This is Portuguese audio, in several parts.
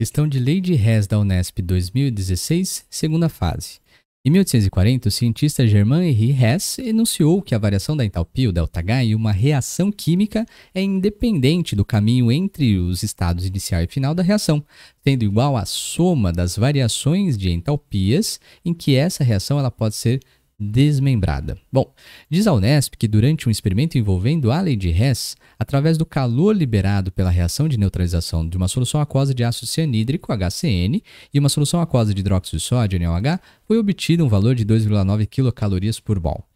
Questão de Lei de Hess da Unesp 2016, segunda fase. Em 1840, o cientista Germain-Henri Hess enunciou que a variação da entalpia, o ΔH, em uma reação química é independente do caminho entre os estados inicial e final da reação, sendo igual à soma das variações de entalpias em que essa reação ela pode ser desmembrada. Bom, diz a Unesp que durante um experimento envolvendo a lei de Hess, através do calor liberado pela reação de neutralização de uma solução aquosa de ácido cianídrico, HCN, e uma solução aquosa de hidróxido de sódio, NaOH, foi obtido um valor de 2,9 kcal por mol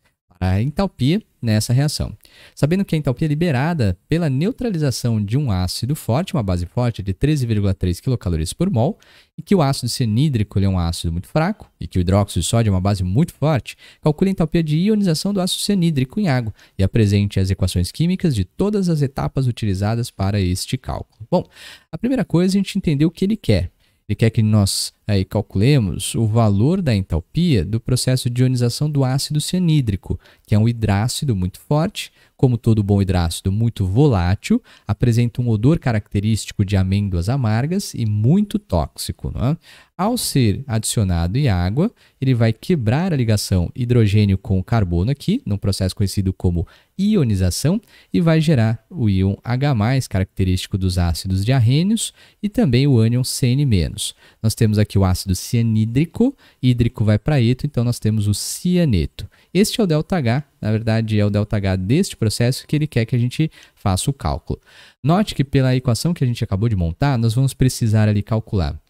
a entalpia nessa reação. Sabendo que a entalpia liberada pela neutralização de um ácido forte, uma base forte de 13,3 kcal por mol, e que o ácido cianídrico é um ácido muito fraco, e que o hidróxido de sódio é uma base muito forte, calcule a entalpia de ionização do ácido cianídrico em água e apresente as equações químicas de todas as etapas utilizadas para este cálculo. Bom, a primeira coisa é a gente entender o que ele quer. Ele quer que nós aí calculemos o valor da entalpia do processo de ionização do ácido cianídrico, que é um hidrácido muito forte, como todo bom hidrácido, muito volátil, apresenta um odor característico de amêndoas amargas e muito tóxico. É? Ao ser adicionado em água, ele vai quebrar a ligação hidrogênio com carbono aqui, num processo conhecido como ionização, e vai gerar o íon H+, característico dos ácidos diarrênios, e também o ânion Cn-. Nós temos aqui o ácido cianídrico, hídrico vai para eto, então nós temos o cianeto. Este é o ΔH, na verdade é o ΔH deste processo que ele quer que a gente faça o cálculo. Note que pela equação que a gente acabou de montar, nós vamos precisar ali calcular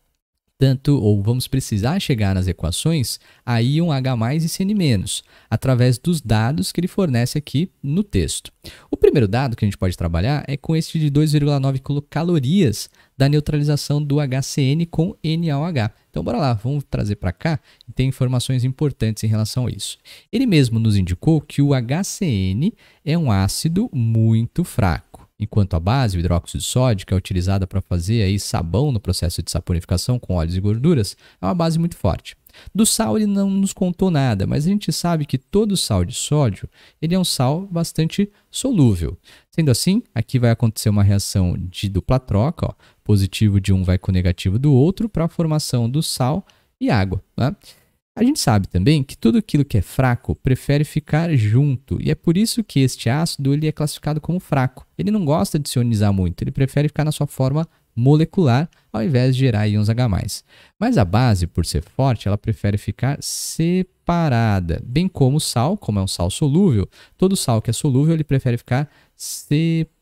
tanto ou vamos precisar chegar nas equações a íon H+ e Cn-, através dos dados que ele fornece aqui no texto. O primeiro dado que a gente pode trabalhar é com este de 2,9 calorias da neutralização do HCN com NaOH. Então, bora lá, vamos trazer para cá tem informações importantes em relação a isso. Ele mesmo nos indicou que o HCN é um ácido muito fraco enquanto a base, o hidróxido de sódio, que é utilizada para fazer aí sabão no processo de saponificação com óleos e gorduras, é uma base muito forte. Do sal ele não nos contou nada, mas a gente sabe que todo sal de sódio ele é um sal bastante solúvel. Sendo assim, aqui vai acontecer uma reação de dupla troca, ó, positivo de um vai com negativo do outro, para a formação do sal e água. Né? A gente sabe também que tudo aquilo que é fraco prefere ficar junto, e é por isso que este ácido ele é classificado como fraco. Ele não gosta de se ionizar muito, ele prefere ficar na sua forma molecular ao invés de gerar íons H+. Mas a base, por ser forte, ela prefere ficar separada, bem como o sal, como é um sal solúvel, todo sal que é solúvel ele prefere ficar separado,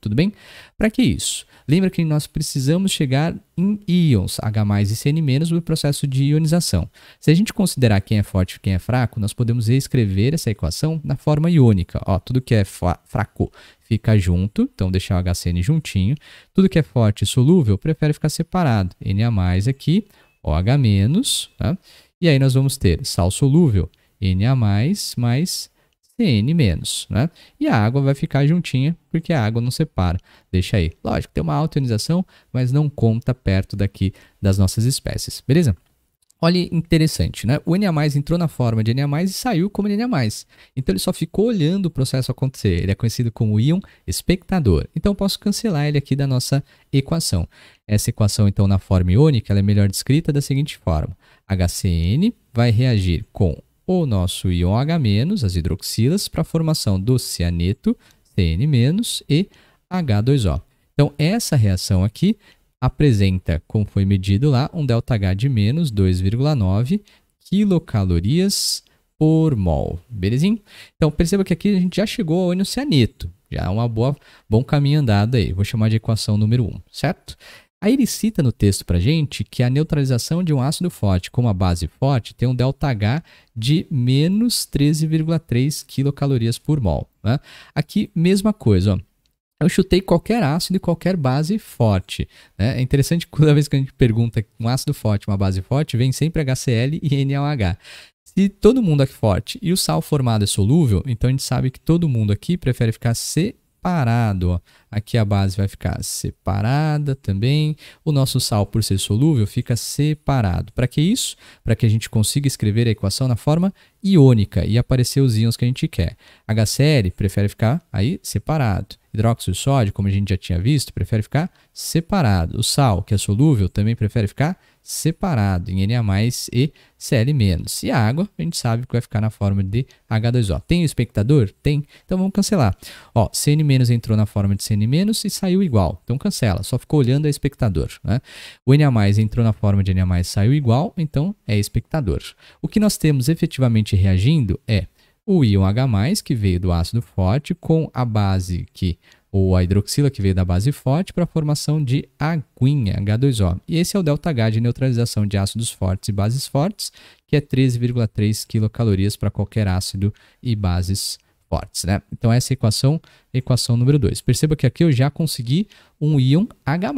tudo bem? Para que isso? Lembra que nós precisamos chegar em íons H+, e Cn- no processo de ionização. Se a gente considerar quem é forte e quem é fraco, nós podemos reescrever essa equação na forma iônica. Ó, tudo que é fraco fica junto, então deixar o HCN juntinho. Tudo que é forte e solúvel prefere ficar separado. Na aqui, OH-, tá? E aí nós vamos ter sal solúvel, Na+, mais CN né? E a água vai ficar juntinha, porque a água não separa. Deixa aí. Lógico, tem uma alta ionização, mas não conta perto daqui das nossas espécies, beleza? Olha, interessante, né? O Na+, entrou na forma de Na+, e saiu como Na+. Então ele só ficou olhando o processo acontecer. Ele é conhecido como íon espectador. Então eu posso cancelar ele aqui da nossa equação. Essa equação, então, na forma iônica, ela é melhor descrita da seguinte forma. HCN vai reagir com o nosso íon H-, as hidroxilas, para a formação do cianeto, Cn- e H2O. Então, essa reação aqui apresenta, como foi medido lá, um ΔH de menos 2,9 quilocalorias por mol. Belezinho? Então, perceba que aqui a gente já chegou ao ânion cianeto. Já é um bom caminho andado aí. Vou chamar de equação número 1, certo? Aí ele cita no texto para gente que a neutralização de um ácido forte com uma base forte tem um ΔH de menos 13,3 quilocalorias por mol. Né? Aqui, mesma coisa. Ó. Eu chutei qualquer ácido e qualquer base forte. Né? É interessante que toda vez que a gente pergunta um ácido forte, uma base forte, vem sempre HCl e NaOH. Se todo mundo é forte e o sal formado é solúvel, então a gente sabe que todo mundo aqui prefere ficar separado. Ó. aqui a base vai ficar separada também. O nosso sal, por ser solúvel, fica separado. Para que isso? Para que a gente consiga escrever a equação na forma iônica e aparecer os íons que a gente quer. HCl prefere ficar aí separado. Hidróxido de sódio, como a gente já tinha visto, prefere ficar separado. O sal, que é solúvel, também prefere ficar separado em Na e Cl-. E a água, a gente sabe que vai ficar na forma de H2O. Tem o espectador? Tem. Então vamos cancelar. Ó, Cn- entrou na forma de Cn- e saiu igual. Então cancela, só ficou olhando a espectador. Né? O Na- entrou na forma de Na+, saiu igual, então é espectador. O que nós temos efetivamente reagindo é o íon H+, que veio do ácido forte, com a base que ou a hidroxila que veio da base forte para a formação de aguinha, H2O. E esse é o ΔH de neutralização de ácidos fortes e bases fortes, que é 13,3 kcal para qualquer ácido e bases fortes. Né? Então essa é a equação, equação número 2. Perceba que aqui eu já consegui um íon H+,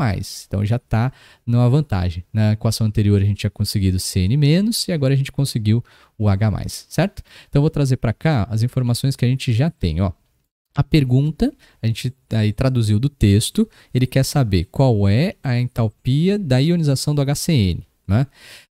então já está numa vantagem. Na equação anterior a gente tinha conseguido Cn- e agora a gente conseguiu o H+, certo? Então eu vou trazer para cá as informações que a gente já tem. Ó. A pergunta, a gente aí traduziu do texto, ele quer saber qual é a entalpia da ionização do HCN. Né?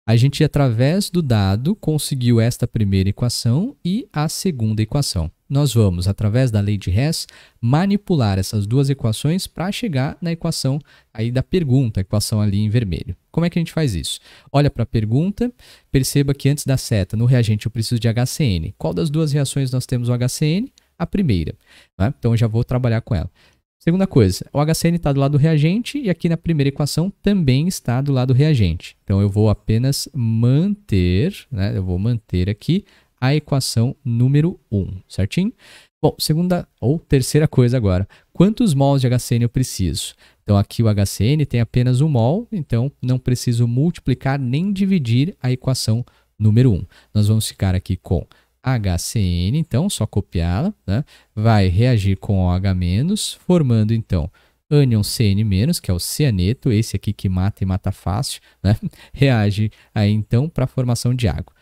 A gente, através do dado, conseguiu esta primeira equação e a segunda equação. Nós vamos, através da lei de Hess, manipular essas duas equações para chegar na equação aí da pergunta, a equação ali em vermelho. Como é que a gente faz isso? Olha para a pergunta, perceba que antes da seta, no reagente, eu preciso de HCN. Qual das duas reações nós temos o HCN? A primeira. Né? Então, eu já vou trabalhar com ela. Segunda coisa, o HCN está do lado do reagente e aqui na primeira equação também está do lado do reagente. Então, eu vou apenas manter, né? eu vou manter aqui a equação número 1, certinho? Bom, segunda ou terceira coisa agora, quantos mols de HCN eu preciso? Então, aqui o HCN tem apenas um mol, então não preciso multiplicar nem dividir a equação número 1. Nós vamos ficar aqui com HCN, então, só copiá-la, né? vai reagir com OH-, formando, então, ânion CN-, que é o cianeto, esse aqui que mata e mata fácil, né? reage aí, então, para a formação de água.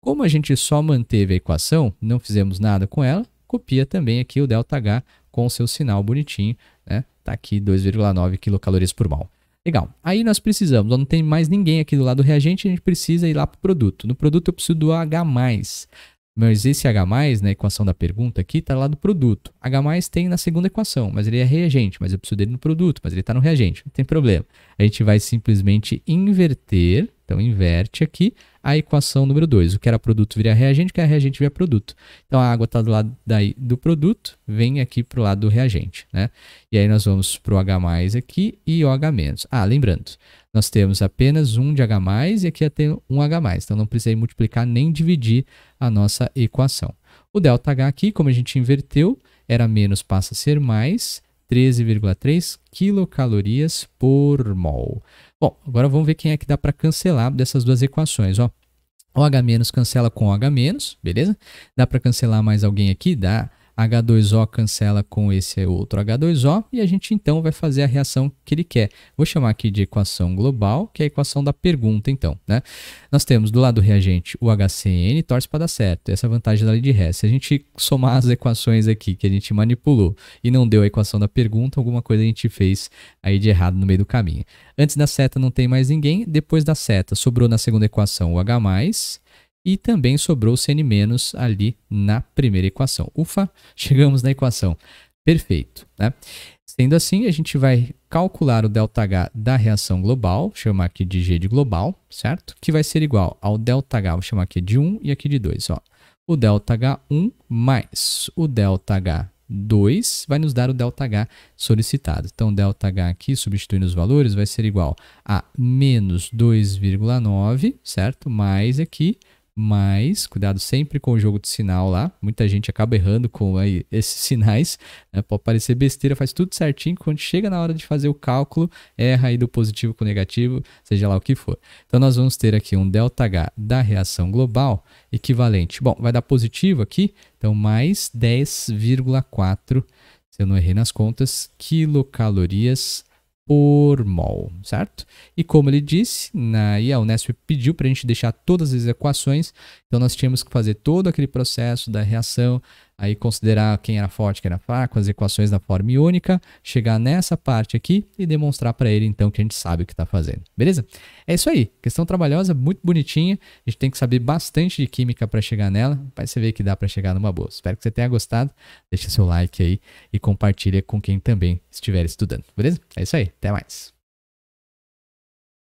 Como a gente só manteve a equação, não fizemos nada com ela, copia também aqui o ΔH com o seu sinal bonitinho, né? Tá aqui 2,9 kcal por mol. Legal. Aí nós precisamos, não tem mais ninguém aqui do lado do reagente, a gente precisa ir lá para o produto. No produto eu preciso do H+. Mas esse H+, na equação da pergunta aqui, está lá do produto. H+, tem na segunda equação, mas ele é reagente, mas eu preciso dele no produto, mas ele está no reagente, não tem problema. A gente vai simplesmente inverter, então inverte aqui a equação número 2. O que era produto vira reagente, o que era reagente vira produto. Então a água está do lado daí do produto, vem aqui para o lado do reagente. Né? E aí nós vamos para o H aqui e o H-. Ah, lembrando, nós temos apenas um de H+, e aqui tem um H+. Então, não precisei multiplicar nem dividir a nossa equação. O ΔH aqui, como a gente inverteu, era menos, passa a ser mais, 13,3 quilocalorias por mol. Bom, agora vamos ver quem é que dá para cancelar dessas duas equações. Ó. O H- cancela com o H-, beleza? Dá para cancelar mais alguém aqui? Dá. H2O cancela com esse outro H2O e a gente então vai fazer a reação que ele quer. Vou chamar aqui de equação global, que é a equação da pergunta então. Né? Nós temos do lado do reagente o HCN, torce para dar certo. Essa é a vantagem da lei de Hess. Se a gente somar as equações aqui que a gente manipulou e não deu a equação da pergunta, alguma coisa a gente fez aí de errado no meio do caminho. Antes da seta não tem mais ninguém, depois da seta sobrou na segunda equação o H+, e também sobrou Cn- ali na primeira equação. Ufa, chegamos na equação. Perfeito. Né? Sendo assim, a gente vai calcular o ΔH da reação global, chamar aqui de G de global, certo? Que vai ser igual ao ΔH, vou chamar aqui de 1 e aqui de 2. Ó. O ΔH1 mais o ΔH2 vai nos dar o ΔH solicitado. Então, ΔH aqui, substituindo os valores, vai ser igual a menos 2,9, certo? Mais aqui mas cuidado sempre com o jogo de sinal lá. Muita gente acaba errando com aí, esses sinais. Né? Pode parecer besteira, faz tudo certinho. Quando chega na hora de fazer o cálculo, erra aí do positivo com o negativo, seja lá o que for. Então nós vamos ter aqui um ΔH da reação global equivalente. Bom, vai dar positivo aqui, então mais 10,4, se eu não errei nas contas, quilocalorias por mol, certo? E como ele disse, na, e a Unesp pediu para a gente deixar todas as equações, então nós tínhamos que fazer todo aquele processo da reação, aí considerar quem era forte, quem era fraco, as equações da forma iônica, chegar nessa parte aqui e demonstrar para ele então que a gente sabe o que está fazendo. Beleza? É isso aí. Questão trabalhosa, muito bonitinha. A gente tem que saber bastante de química para chegar nela, mas você vê que dá para chegar numa boa. Espero que você tenha gostado. Deixa seu like aí e compartilha com quem também estiver estudando. Beleza? É isso aí. Até mais.